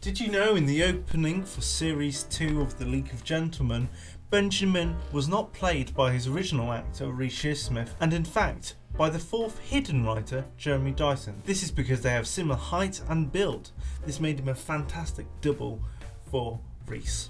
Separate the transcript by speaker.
Speaker 1: Did you know in the opening for Series 2 of The League of Gentlemen, Benjamin was not played by his original actor Reece Shearsmith, and in fact by the fourth hidden writer Jeremy Dyson. This is because they have similar height and build. This made him a fantastic double for Reece.